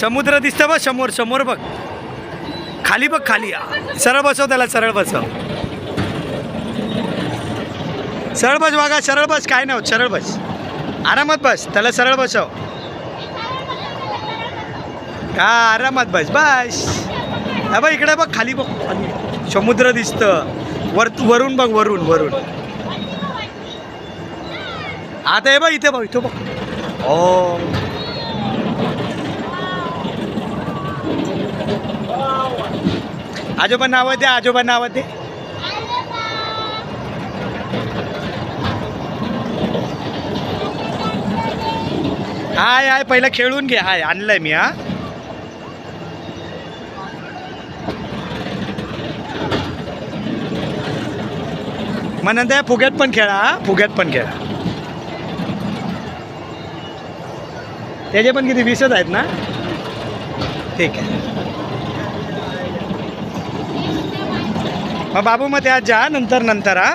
समुद्र दिसतं बघ समोर समोर बघ. खाली बघ खाली. सरळ बसव त्याला सरळ बसव. सरळ बस वागा सरळ बस. काय नाही होत सरळ बस. आरामात बस त्याला सरळ बसव. का आरामात बस बस. हा बघ इकडे बघ खाली बघ. खाली समुद्र दिसतं. वर वरून बघ वरून वरून. आता हे बघ इथे बघ इथं बघ. ओ. आजोबा नाव दे आजोबा नाव दे हाय हाय पहिलं खेळून घे. हाय आणलंय मी हा. मग नंतर फुग्यात पण खेळा हा. फुग्यात पण खेळा. त्याचे पण किती वीसच आहेत ना? ठीक आहे. मग बाबू मग त्यात जा नंतर नंतर हा.